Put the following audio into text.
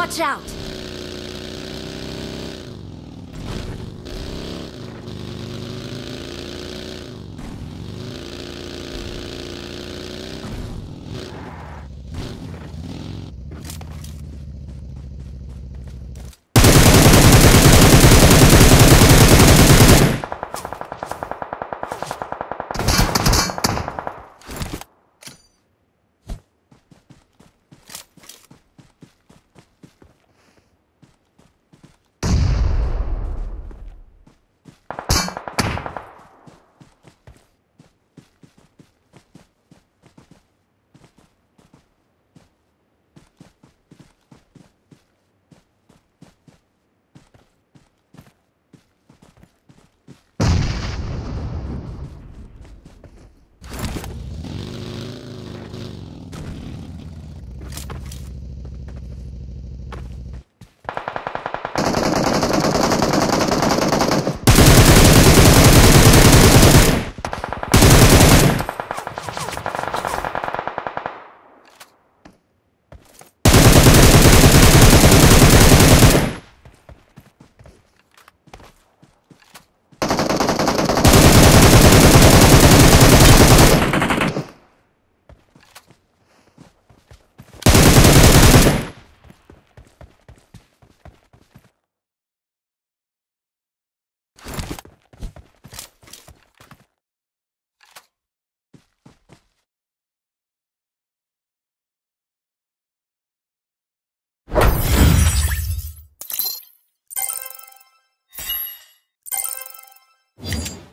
Watch out!